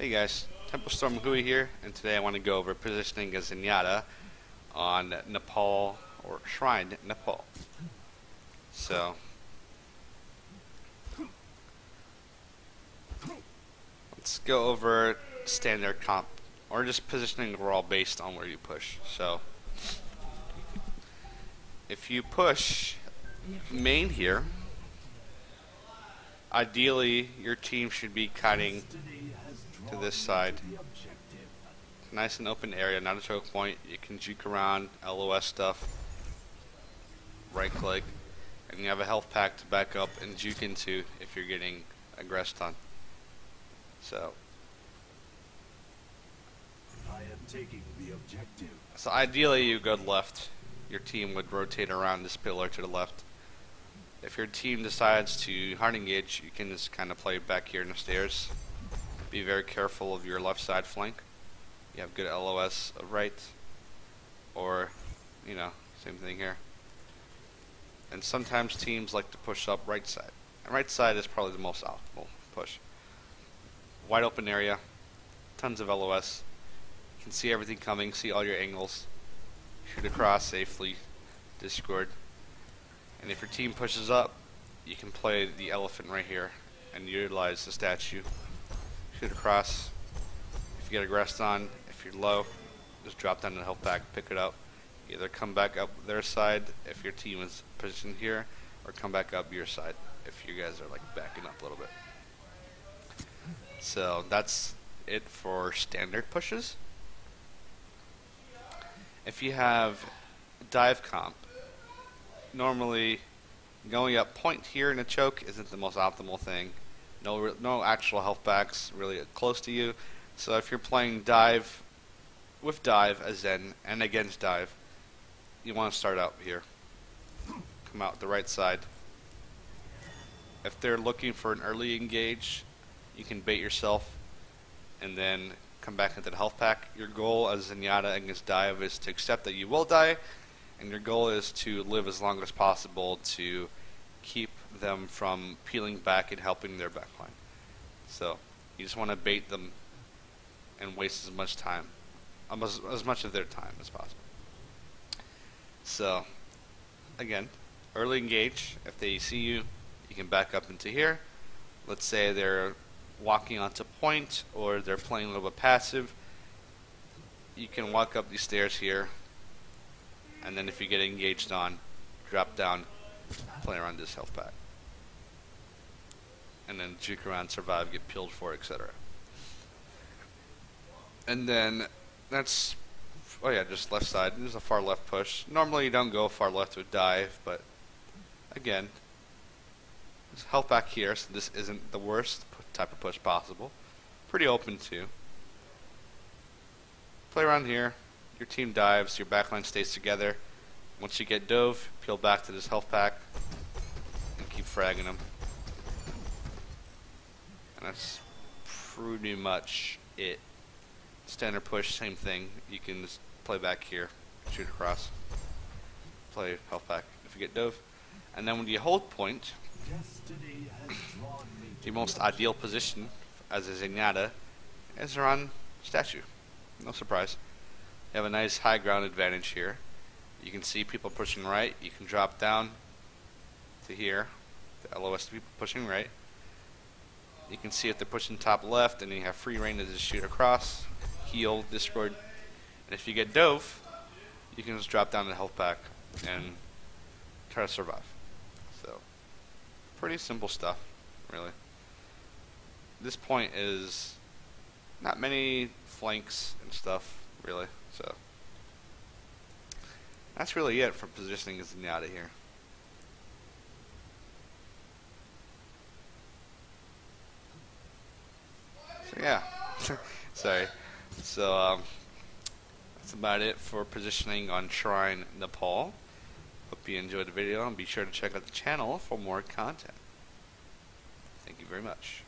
Hey guys, Tempo Storm Hooey here, and today I want to go over positioning a Zenyatta on Nepal, or Shrine Nepal. So, let's go over standard comp, or just positioning overall based on where you push. So, if you push main here, ideally your team should be cutting to this side. Nice and open area, not a choke point. You can juke around LOS stuff. Right click. And you have a health pack to back up and juke into if you're getting aggressed on. So. I am taking the objective. So ideally you go left. Your team would rotate around this pillar to the left. If your team decides to hard engage, you can just kind of play back here in the stairs. Be very careful of your left side flank. You have good LOS right, or, you know, same thing here. And sometimes teams like to push up right side. And right side is probably the most optimal push. Wide open area, tons of LOS. You can see everything coming, see all your angles. Shoot across safely, Discord. And if your team pushes up, you can play the elephant right here and utilize the statue shoot across. If you get aggressed on, if you're low, just drop down the health pack, pick it up. Either come back up their side if your team is positioned here, or come back up your side if you guys are like backing up a little bit. So that's it for standard pushes. If you have dive comp, normally going up point here in a choke isn't the most optimal thing no no actual health packs really close to you. So if you're playing dive with dive as in and against dive, you want to start out here. Come out the right side. If they're looking for an early engage, you can bait yourself and then come back into the health pack. Your goal as Zenyatta against dive is to accept that you will die, and your goal is to live as long as possible to keep them from peeling back and helping their backline. So you just want to bait them and waste as much time, um, as, as much of their time as possible. So again, early engage. If they see you, you can back up into here. Let's say they're walking onto point or they're playing a little bit passive. You can walk up these stairs here, and then if you get engaged on, drop down, play around this health pack and then juke around, survive, get peeled for, etc. And then that's oh yeah, just left side. There's a far left push. Normally you don't go far left with dive, but again, there's health back here, so this isn't the worst type of push possible. Pretty open too. Play around here. Your team dives. Your backline stays together. Once you get dove, peel back to this health pack and keep fragging them. And that's pretty much it. Standard push, same thing. You can just play back here, shoot across, play health pack if you get dove. And then when you hold point, the most ideal position as a Zenyatta is around statue. No surprise. You have a nice high ground advantage here. You can see people pushing right. You can drop down to here. The LOS people pushing right. You can see if they're pushing top left, and you have free reign to just shoot across, heal, discord. And if you get dove, you can just drop down the health pack and try to survive. So, pretty simple stuff, really. This point is not many flanks and stuff, really. So, that's really it for positioning Zenyatta here. So yeah. Sorry. So um, that's about it for positioning on Shrine Nepal. Hope you enjoyed the video and be sure to check out the channel for more content. Thank you very much.